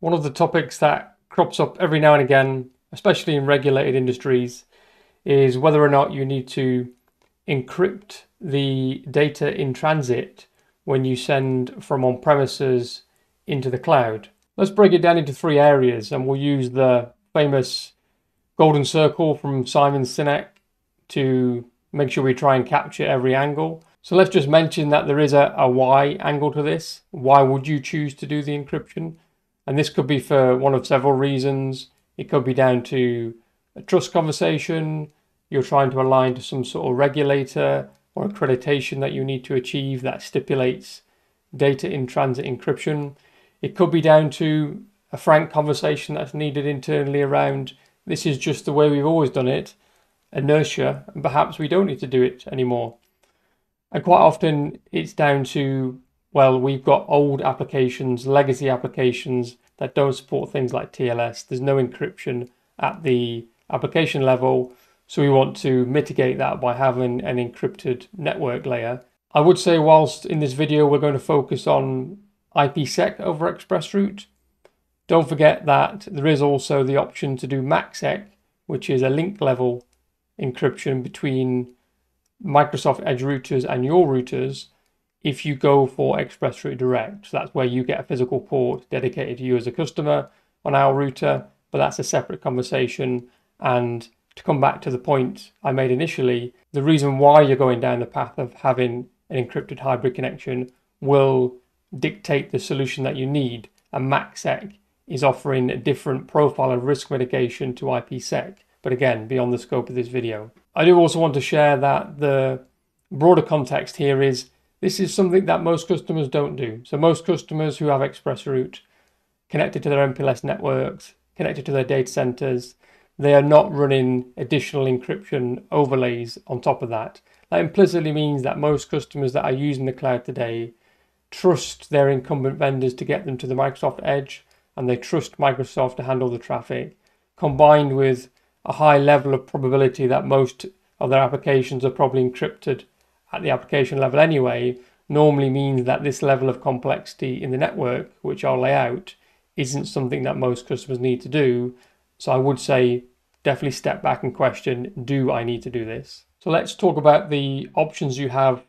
One of the topics that crops up every now and again, especially in regulated industries, is whether or not you need to encrypt the data in transit when you send from on premises into the cloud. Let's break it down into three areas and we'll use the famous golden circle from Simon Sinek to make sure we try and capture every angle. So let's just mention that there is a, a why angle to this. Why would you choose to do the encryption? And this could be for one of several reasons. It could be down to a trust conversation, you're trying to align to some sort of regulator or accreditation that you need to achieve that stipulates data in transit encryption. It could be down to a frank conversation that's needed internally around this is just the way we've always done it, inertia, and perhaps we don't need to do it anymore. And quite often it's down to well, we've got old applications, legacy applications that don't support things like TLS. There's no encryption at the application level. So we want to mitigate that by having an encrypted network layer. I would say whilst in this video we're going to focus on IPsec over ExpressRoute, don't forget that there is also the option to do MACsec, which is a link level encryption between Microsoft Edge routers and your routers if you go for ExpressRoute Direct. So that's where you get a physical port dedicated to you as a customer on our router, but that's a separate conversation. And to come back to the point I made initially, the reason why you're going down the path of having an encrypted hybrid connection will dictate the solution that you need. And MACsec is offering a different profile of risk mitigation to IPsec, but again, beyond the scope of this video. I do also want to share that the broader context here is this is something that most customers don't do. So most customers who have ExpressRoute connected to their MPLS networks, connected to their data centers, they are not running additional encryption overlays on top of that. That implicitly means that most customers that are using the cloud today trust their incumbent vendors to get them to the Microsoft Edge and they trust Microsoft to handle the traffic, combined with a high level of probability that most of their applications are probably encrypted at the application level anyway, normally means that this level of complexity in the network, which I'll lay out, isn't something that most customers need to do. So I would say definitely step back and question do I need to do this? So let's talk about the options you have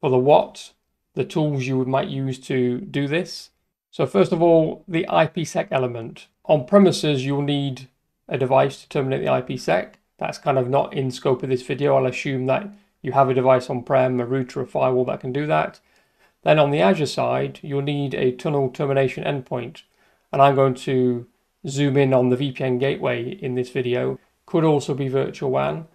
for the what, the tools you might use to do this. So first of all, the IPsec element. On premises, you'll need a device to terminate the IPsec. That's kind of not in scope of this video. I'll assume that you have a device on-prem, a router, a firewall that can do that. Then on the Azure side, you'll need a tunnel termination endpoint. And I'm going to zoom in on the VPN gateway in this video. Could also be virtual WAN,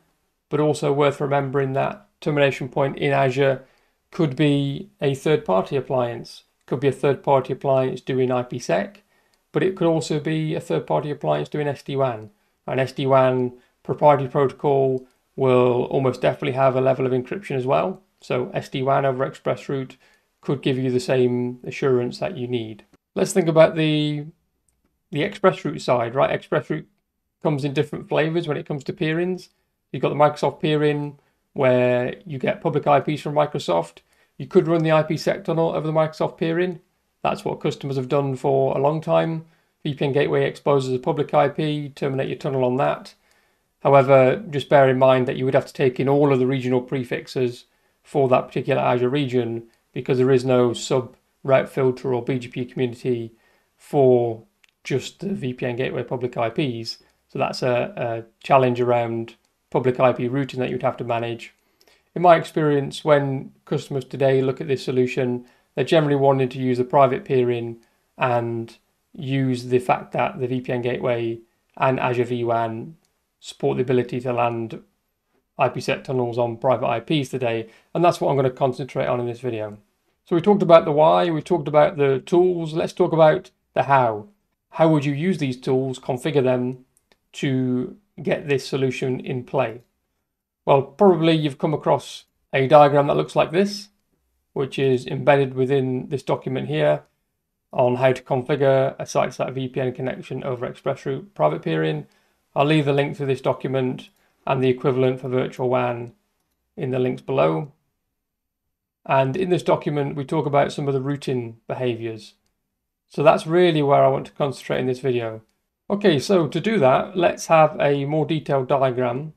but also worth remembering that termination point in Azure could be a third-party appliance. Could be a third-party appliance doing IPsec, but it could also be a third-party appliance doing SD-WAN. An SD-WAN proprietary protocol will almost definitely have a level of encryption as well. So SD-WAN over ExpressRoute could give you the same assurance that you need. Let's think about the the ExpressRoute side, right? ExpressRoute comes in different flavors when it comes to peerings. You've got the Microsoft peering where you get public IPs from Microsoft. You could run the IPsec tunnel over the Microsoft peering. That's what customers have done for a long time. VPN Gateway exposes a public IP, terminate your tunnel on that. However, just bear in mind that you would have to take in all of the regional prefixes for that particular Azure region because there is no sub route filter or BGP community for just the VPN gateway public IPs. So that's a, a challenge around public IP routing that you'd have to manage. In my experience, when customers today look at this solution, they're generally wanting to use the private peering and use the fact that the VPN gateway and Azure vWAN support the ability to land IPsec tunnels on private IPs today, and that's what I'm going to concentrate on in this video. So we talked about the why, we talked about the tools, let's talk about the how. How would you use these tools, configure them to get this solution in play? Well, probably you've come across a diagram that looks like this, which is embedded within this document here on how to configure a site-to-site VPN connection over ExpressRoute private peering I'll leave the link to this document and the equivalent for virtual WAN in the links below. And in this document, we talk about some of the routing behaviors. So that's really where I want to concentrate in this video. Okay, so to do that, let's have a more detailed diagram.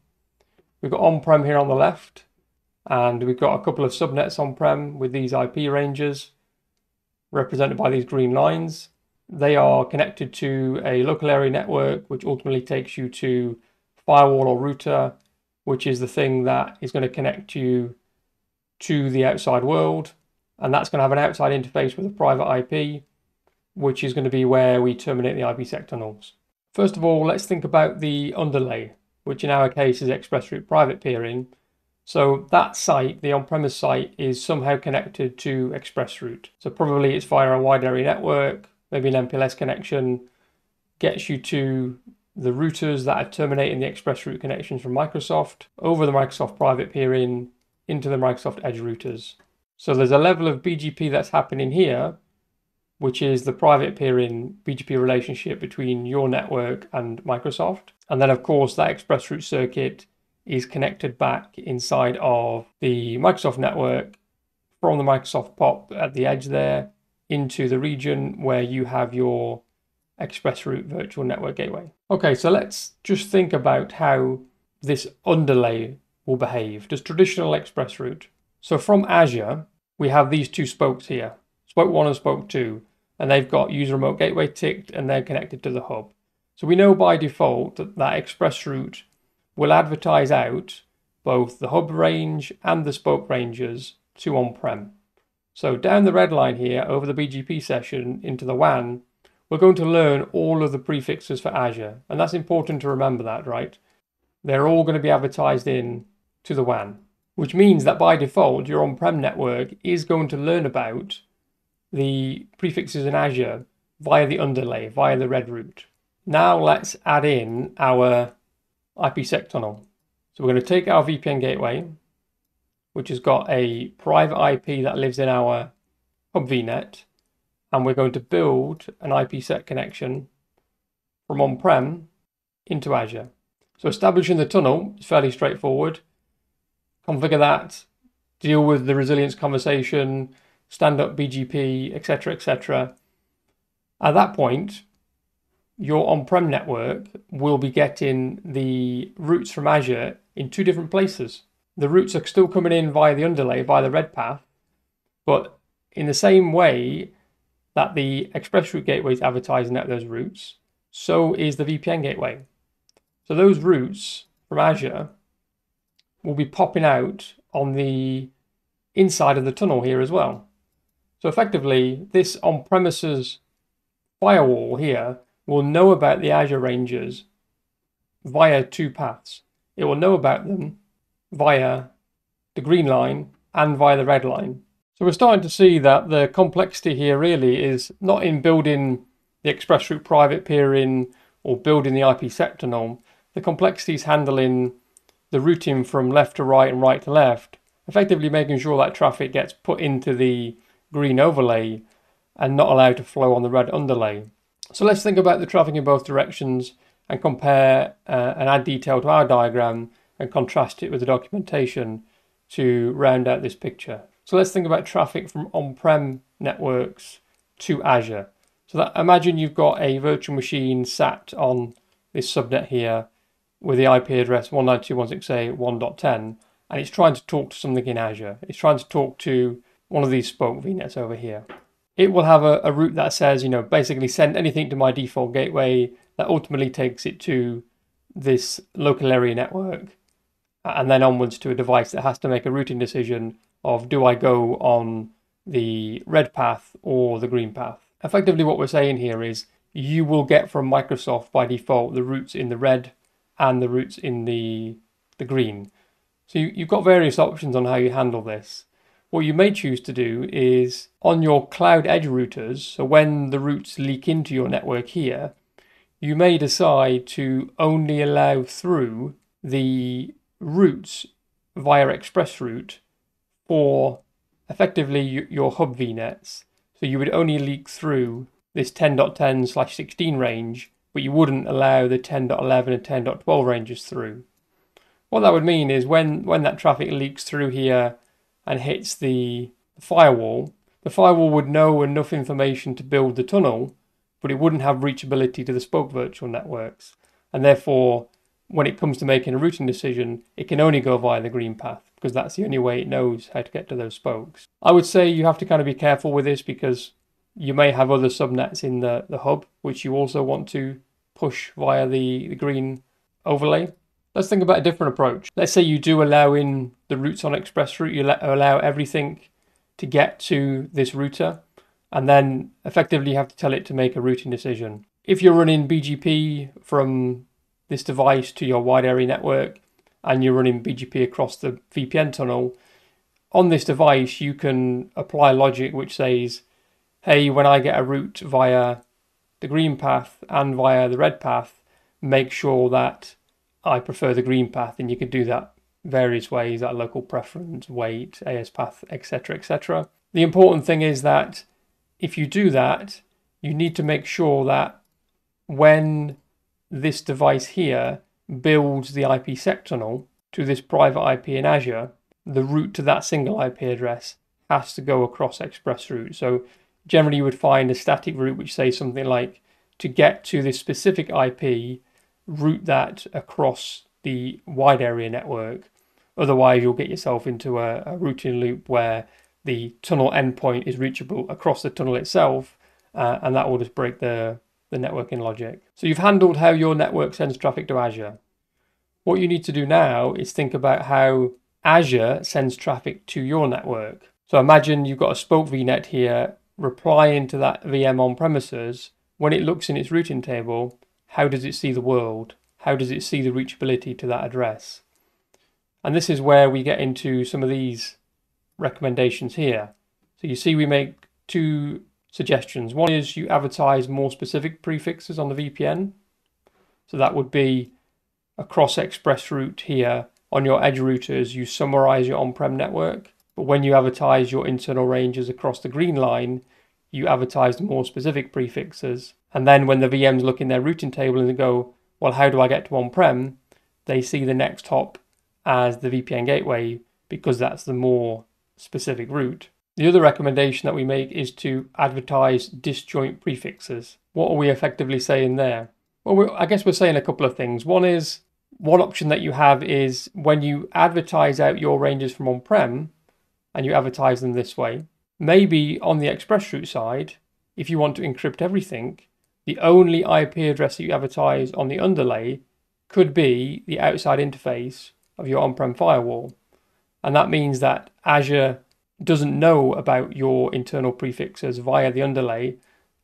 We've got on-prem here on the left, and we've got a couple of subnets on-prem with these IP ranges represented by these green lines. They are connected to a local area network, which ultimately takes you to firewall or router, which is the thing that is going to connect you to the outside world. And that's going to have an outside interface with a private IP, which is going to be where we terminate the IPsec tunnels. First of all, let's think about the underlay, which in our case is ExpressRoute private peering. So that site, the on-premise site, is somehow connected to ExpressRoute. So probably it's via a wide area network, maybe an MPLS connection, gets you to the routers that are terminating the ExpressRoute connections from Microsoft over the Microsoft private peering into the Microsoft Edge routers. So there's a level of BGP that's happening here, which is the private peering BGP relationship between your network and Microsoft. And then, of course, that ExpressRoute circuit is connected back inside of the Microsoft network from the Microsoft POP at the edge there into the region where you have your ExpressRoute virtual network gateway. Okay, so let's just think about how this underlay will behave. Does traditional ExpressRoute. So from Azure, we have these two spokes here, spoke one and spoke two, and they've got user remote gateway ticked and they're connected to the hub. So we know by default that that ExpressRoute will advertise out both the hub range and the spoke ranges to on-prem. So down the red line here over the BGP session into the WAN, we're going to learn all of the prefixes for Azure. And that's important to remember that, right? They're all going to be advertised in to the WAN, which means that by default, your on-prem network is going to learn about the prefixes in Azure via the underlay, via the red route. Now let's add in our IPsec tunnel. So we're going to take our VPN gateway, which has got a private IP that lives in our hub VNet, and we're going to build an IPsec connection from on-prem into Azure. So establishing the tunnel is fairly straightforward. Configure that, deal with the resilience conversation, stand up BGP, etc., etc. At that point, your on-prem network will be getting the routes from Azure in two different places. The routes are still coming in via the underlay, via the red path, but in the same way that the ExpressRoute gateway is advertising out those routes, so is the VPN gateway. So those routes from Azure will be popping out on the inside of the tunnel here as well. So effectively, this on-premises firewall here will know about the Azure Rangers via two paths. It will know about them via the green line and via the red line. So we're starting to see that the complexity here really is not in building the ExpressRoute private peering or building the IPsec tunnel. The complexity is handling the routing from left to right and right to left, effectively making sure that traffic gets put into the green overlay and not allowed to flow on the red underlay. So let's think about the traffic in both directions and compare uh, and add detail to our diagram and contrast it with the documentation to round out this picture. So let's think about traffic from on-prem networks to Azure. So that, imagine you've got a virtual machine sat on this subnet here with the IP address 192.168.1.10 and it's trying to talk to something in Azure. It's trying to talk to one of these spoke VNets over here it will have a, a route that says, you know, basically send anything to my default gateway that ultimately takes it to this local area network and then onwards to a device that has to make a routing decision of do I go on the red path or the green path. Effectively, what we're saying here is you will get from Microsoft by default the routes in the red and the routes in the, the green. So you, you've got various options on how you handle this. What you may choose to do is on your cloud edge routers, so when the routes leak into your network here, you may decide to only allow through the routes via ExpressRoute for effectively your hub VNets. So you would only leak through this 10.10 slash 16 range, but you wouldn't allow the 10.11 and 10.12 ranges through. What that would mean is when, when that traffic leaks through here and hits the firewall, the firewall would know enough information to build the tunnel, but it wouldn't have reachability to the spoke virtual networks. And therefore, when it comes to making a routing decision, it can only go via the green path because that's the only way it knows how to get to those spokes. I would say you have to kind of be careful with this because you may have other subnets in the, the hub which you also want to push via the, the green overlay. Let's think about a different approach. Let's say you do allow in the routes on ExpressRoute, you allow everything to get to this router, and then effectively you have to tell it to make a routing decision. If you're running BGP from this device to your wide area network and you're running BGP across the VPN tunnel, on this device you can apply logic which says, hey, when I get a route via the green path and via the red path, make sure that I prefer the green path, and you can do that various ways, that local preference, weight, AS path, etc., etc. The important thing is that if you do that, you need to make sure that when this device here builds the IP tunnel to this private IP in Azure, the route to that single IP address has to go across ExpressRoute. So generally you would find a static route which says something like to get to this specific IP, route that across the wide area network. Otherwise, you'll get yourself into a, a routing loop where the tunnel endpoint is reachable across the tunnel itself, uh, and that will just break the, the networking logic. So you've handled how your network sends traffic to Azure. What you need to do now is think about how Azure sends traffic to your network. So imagine you've got a spoke VNet here replying to that VM on premises. When it looks in its routing table, how does it see the world? How does it see the reachability to that address? And this is where we get into some of these recommendations here. So you see we make two suggestions. One is you advertise more specific prefixes on the VPN. So that would be across ExpressRoute here on your edge routers, you summarize your on-prem network. But when you advertise your internal ranges across the green line, you advertise more specific prefixes. And then when the VMs look in their routing table and go, well, how do I get to on-prem? They see the next hop as the VPN gateway because that's the more specific route. The other recommendation that we make is to advertise disjoint prefixes. What are we effectively saying there? Well, I guess we're saying a couple of things. One is one option that you have is when you advertise out your ranges from on-prem and you advertise them this way, maybe on the ExpressRoute side, if you want to encrypt everything, the only IP address that you advertise on the underlay could be the outside interface of your on-prem firewall. And that means that Azure doesn't know about your internal prefixes via the underlay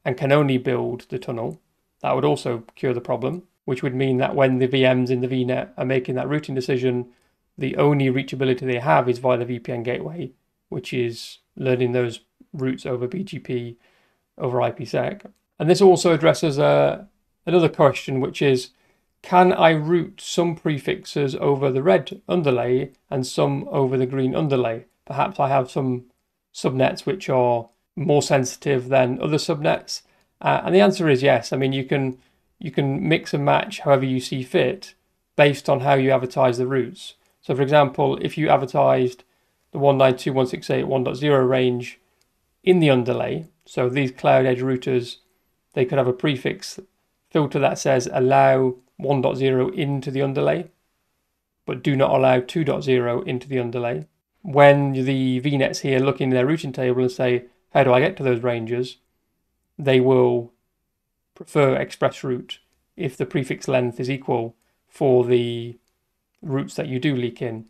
and can only build the tunnel. That would also cure the problem, which would mean that when the VMs in the VNet are making that routing decision, the only reachability they have is via the VPN gateway, which is learning those routes over BGP over IPsec. And this also addresses uh, another question, which is can I route some prefixes over the red underlay and some over the green underlay? Perhaps I have some subnets which are more sensitive than other subnets. Uh, and the answer is yes. I mean, you can you can mix and match however you see fit based on how you advertise the routes. So, for example, if you advertised the 192.168.1.0 range in the underlay, so these cloud edge routers they could have a prefix filter that says allow 1.0 into the underlay, but do not allow 2.0 into the underlay. When the VNets here look in their routing table and say, how do I get to those ranges? They will prefer ExpressRoute if the prefix length is equal for the routes that you do leak in.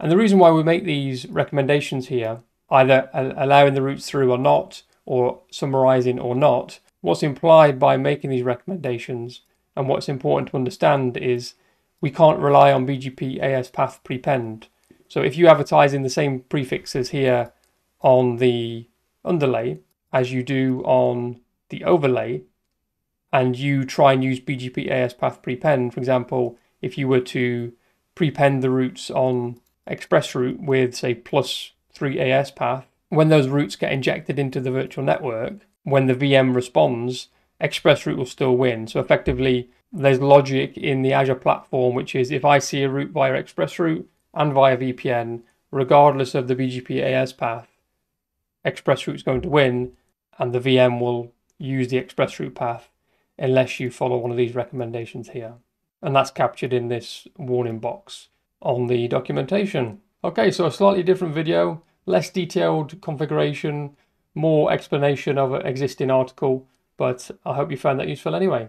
And the reason why we make these recommendations here, either allowing the routes through or not, or summarizing or not, what's implied by making these recommendations and what's important to understand is we can't rely on BGP AS path prepend. So if you advertise in the same prefixes here on the underlay as you do on the overlay, and you try and use BGP AS path prepend, for example, if you were to prepend the routes on ExpressRoute with say plus 3 AS path, when those routes get injected into the virtual network, when the VM responds, ExpressRoute will still win. So effectively, there's logic in the Azure platform, which is if I see a route via ExpressRoute and via VPN, regardless of the BGP AS path, ExpressRoute is going to win, and the VM will use the ExpressRoute path unless you follow one of these recommendations here. And that's captured in this warning box on the documentation. Okay, so a slightly different video, less detailed configuration, more explanation of an existing article, but I hope you found that useful anyway.